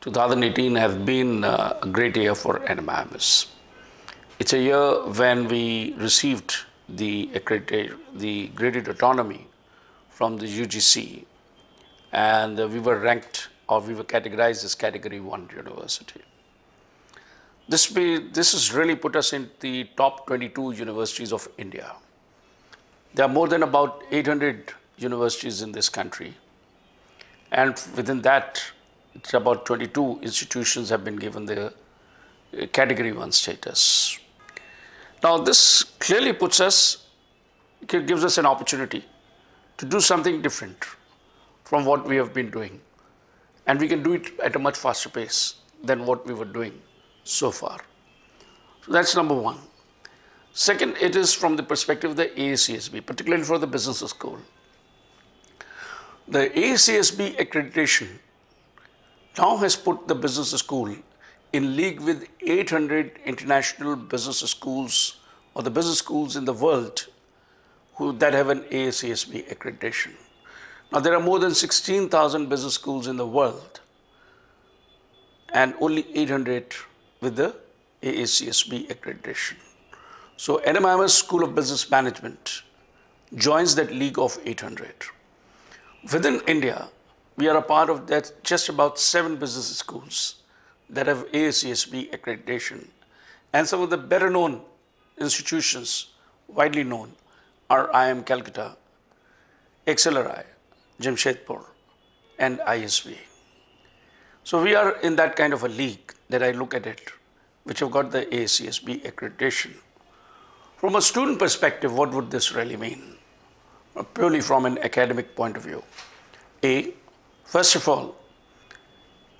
2018 has been uh, a great year for NMIMS. It's a year when we received the, the graded autonomy from the UGC and we were ranked or we were categorized as category 1 university. This, be, this has really put us in the top 22 universities of India. There are more than about 800 universities in this country and within that about 22 institutions have been given the uh, category 1 status. Now this clearly puts us, gives us an opportunity to do something different from what we have been doing. And we can do it at a much faster pace than what we were doing so far. So that's number one. Second, it is from the perspective of the AACSB, particularly for the business school. The AACSB accreditation now has put the business school in league with 800 international business schools or the business schools in the world who, that have an AACSB accreditation. Now there are more than 16,000 business schools in the world and only 800 with the AACSB accreditation. So NMIMS School of Business Management joins that league of 800. Within India, we are a part of that just about seven business schools that have AACSB accreditation. And some of the better known institutions, widely known, are IIM Calcutta, XLRI, Jamshedpur, and ISB. So we are in that kind of a league that I look at it, which have got the AACSB accreditation. From a student perspective, what would this really mean? Purely from an academic point of view. A, First of all,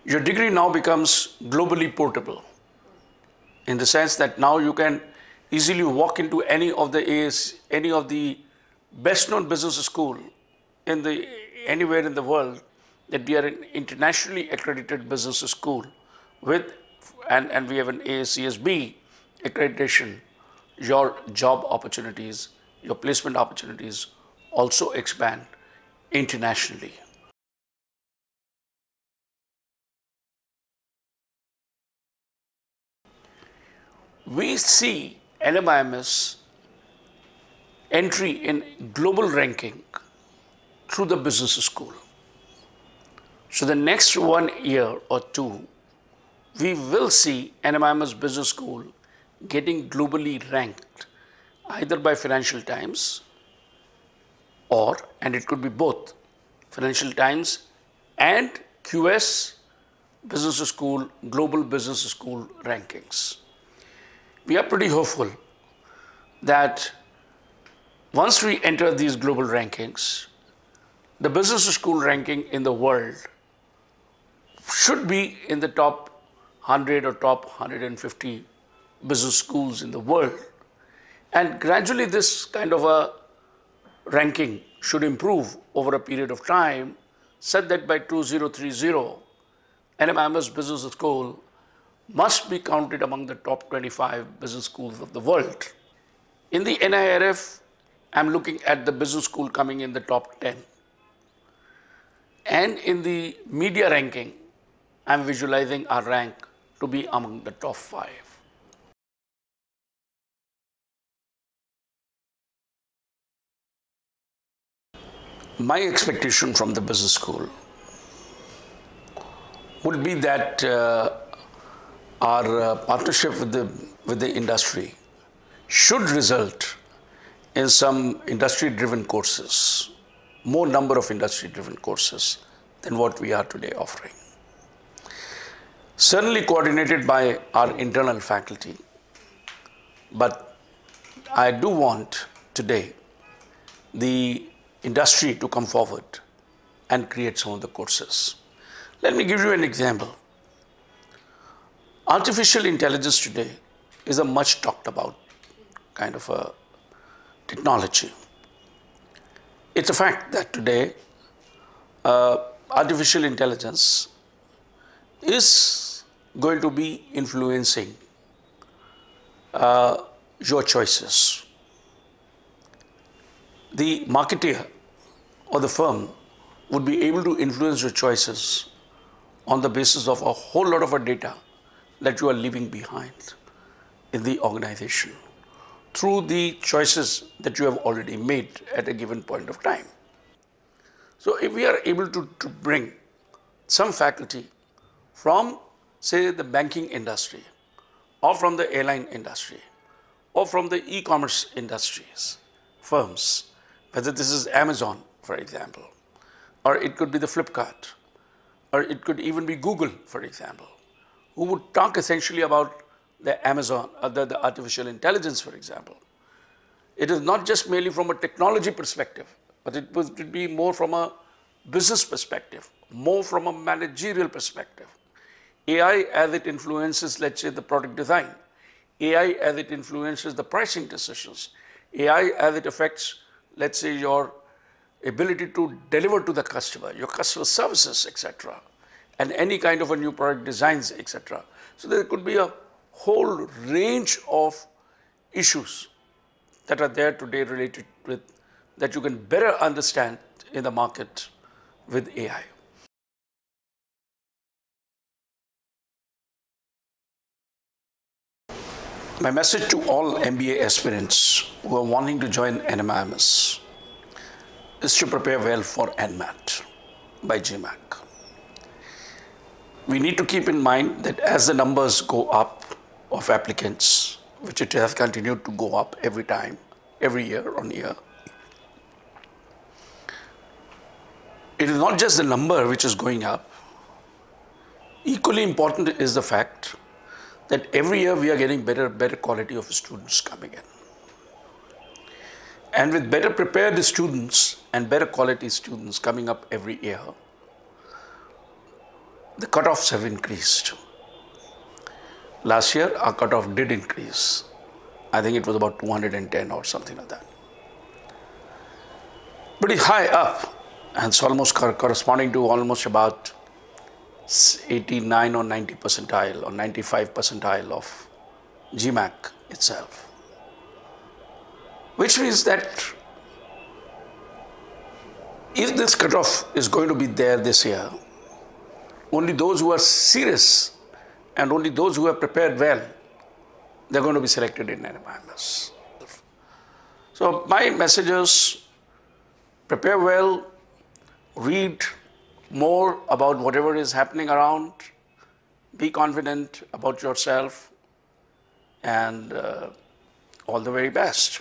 your degree now becomes globally portable in the sense that now you can easily walk into any of the AS, any of the best known business school in the anywhere in the world that we are an internationally accredited business school with and, and we have an AACSB accreditation, your job opportunities, your placement opportunities also expand internationally. We see NMIMS entry in global ranking through the business school. So the next one year or two, we will see NMIMS Business School getting globally ranked either by Financial Times or, and it could be both, Financial Times and QS Business School, Global Business School rankings we are pretty hopeful that once we enter these global rankings, the business school ranking in the world should be in the top 100 or top 150 business schools in the world. And gradually this kind of a ranking should improve over a period of time such that by 2030, NMIMS Business School must be counted among the top 25 business schools of the world. In the NIRF, I'm looking at the business school coming in the top 10. And in the media ranking, I'm visualizing our rank to be among the top five. My expectation from the business school would be that uh, our uh, partnership with the, with the industry should result in some industry-driven courses, more number of industry-driven courses than what we are today offering. Certainly coordinated by our internal faculty, but I do want today the industry to come forward and create some of the courses. Let me give you an example. Artificial intelligence today is a much talked about kind of a technology. It's a fact that today uh, artificial intelligence is going to be influencing uh, your choices. The marketer or the firm would be able to influence your choices on the basis of a whole lot of data that you are leaving behind in the organization through the choices that you have already made at a given point of time. So if we are able to, to bring some faculty from, say, the banking industry or from the airline industry or from the e-commerce industries, firms, whether this is Amazon, for example, or it could be the Flipkart, or it could even be Google, for example, who would talk essentially about the Amazon, or the, the artificial intelligence, for example. It is not just merely from a technology perspective, but it would be more from a business perspective, more from a managerial perspective. AI as it influences, let's say, the product design, AI as it influences the pricing decisions, AI as it affects, let's say, your ability to deliver to the customer, your customer services, etc., and any kind of a new product designs, etc. So there could be a whole range of issues that are there today related with that you can better understand in the market with AI. My message to all MBA aspirants who are wanting to join NMIMS is to prepare well for NMAT by GMAC. We need to keep in mind that as the numbers go up of applicants, which it has continued to go up every time, every year on year, it is not just the number which is going up. Equally important is the fact that every year we are getting better, better quality of students coming in. And with better prepared students and better quality students coming up every year, the cutoffs have increased. Last year, our cutoff did increase. I think it was about 210 or something like that. Pretty high up, and it's almost corresponding to almost about 89 or 90 percentile or 95 percentile of GMAC itself which means that if this cutoff is going to be there this year, only those who are serious and only those who have prepared well, they're going to be selected in NMIMS. So my message is prepare well, read more about whatever is happening around, be confident about yourself, and uh, all the very best.